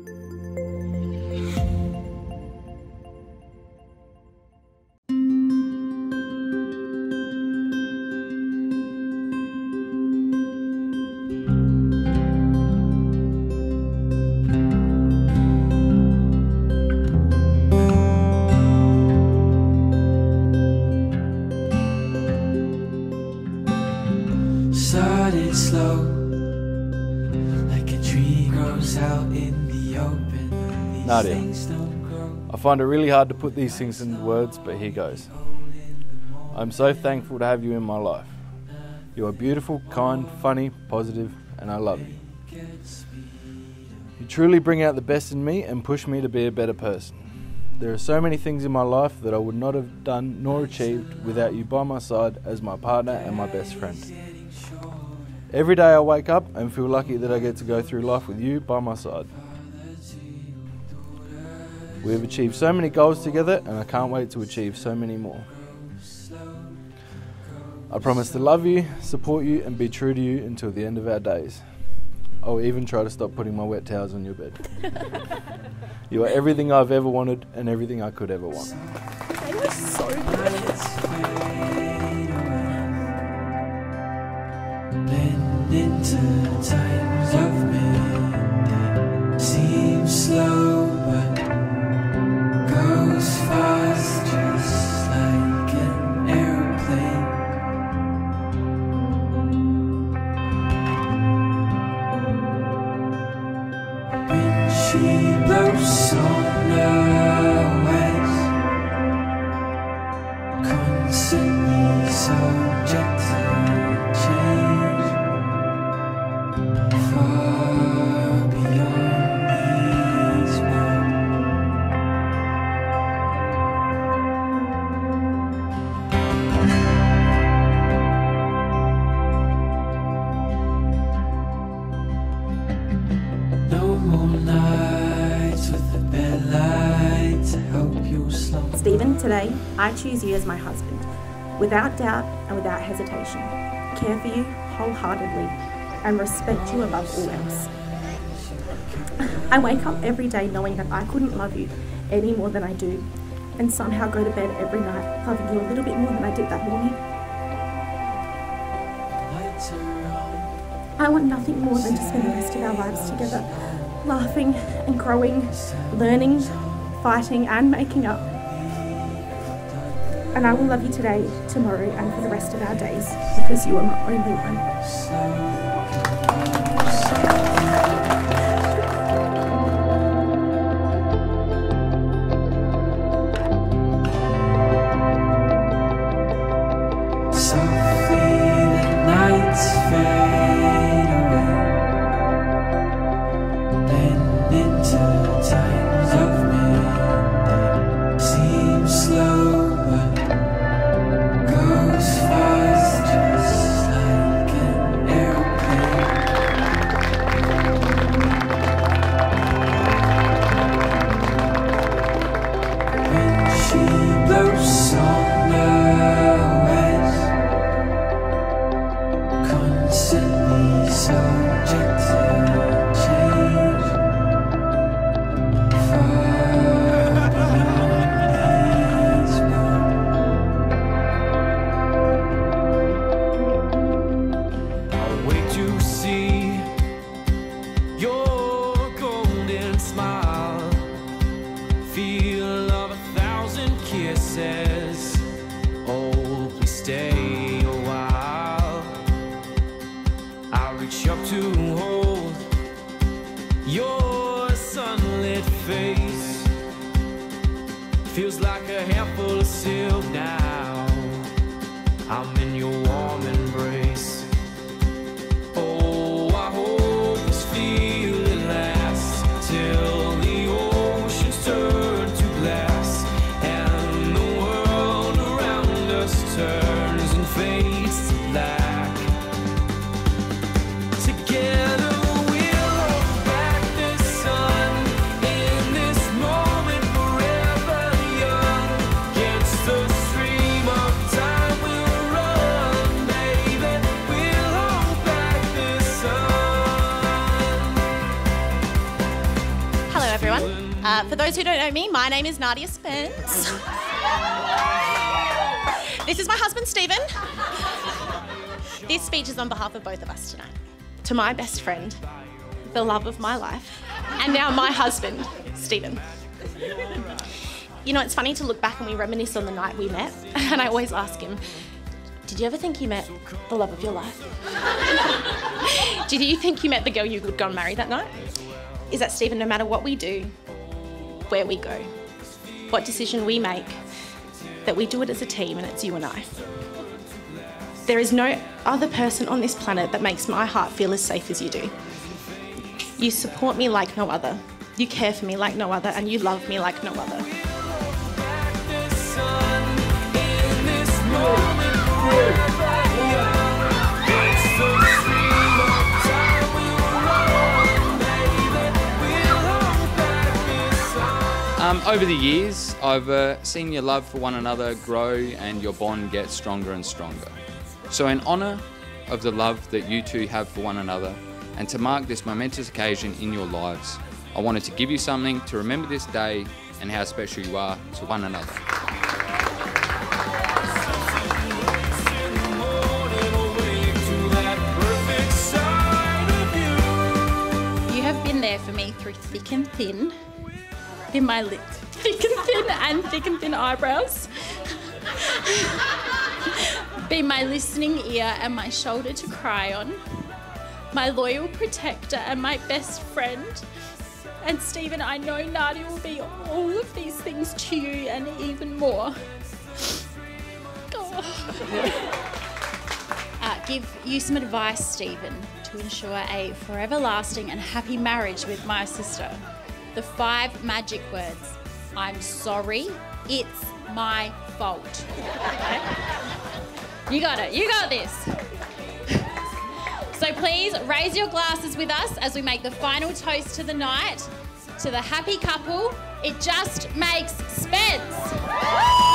Started tree grows out in the open. Nadia. things don't grow. I find it really hard to put these things into words, but here goes. I'm so thankful to have you in my life. You are beautiful, kind, funny, positive, and I love you. You truly bring out the best in me and push me to be a better person. There are so many things in my life that I would not have done nor achieved without you by my side as my partner and my best friend. Every day I wake up and feel lucky that I get to go through life with you by my side. We have achieved so many goals together, and I can't wait to achieve so many more. I promise to love you, support you, and be true to you until the end of our days. I'll even try to stop putting my wet towels on your bed. you are everything I've ever wanted and everything I could ever want. Into times of midday. Seems slow, but goes fast, just like an airplane. When she blows on the today I choose you as my husband, without doubt and without hesitation. Care for you wholeheartedly and respect you above all else. I wake up every day knowing that I couldn't love you any more than I do, and somehow go to bed every night loving you a little bit more than I did that morning. I want nothing more than to spend the rest of our lives together, laughing and growing, learning, fighting, and making up. And I will love you today, tomorrow, and for the rest of our days because you are my only one. Feels like everyone. Uh, for those who don't know me, my name is Nadia Spence. this is my husband, Steven. This speech is on behalf of both of us tonight. To my best friend, the love of my life, and now my husband, Steven. You know, it's funny to look back and we reminisce on the night we met, and I always ask him, Did you ever think you met the love of your life? Did you think you met the girl you would go and marry that night? Is that, Steven, no matter what we do, where we go, what decision we make, that we do it as a team and it's you and I. There is no other person on this planet that makes my heart feel as safe as you do. You support me like no other. You care for me like no other, and you love me like no other. Um, over the years, I've uh, seen your love for one another grow and your bond get stronger and stronger. So, in honour of the love that you two have for one another, and to mark this momentous occasion in your lives, I wanted to give you something to remember this day and how special you are to one another. You have been there for me through thick and thin, in my lip, thick and thin, and thick and thin eyebrows. Be my listening ear and my shoulder to cry on, my loyal protector and my best friend. And Steven, I know Nadia will be all of these things to you and even more. Uh, give you some advice, Steven, to ensure a forever lasting and happy marriage with my sister. The five magic words I'm sorry, it's my fault. You got it, you got this. So please raise your glasses with us as we make the final toast to the night to the happy couple. It just makes Spence.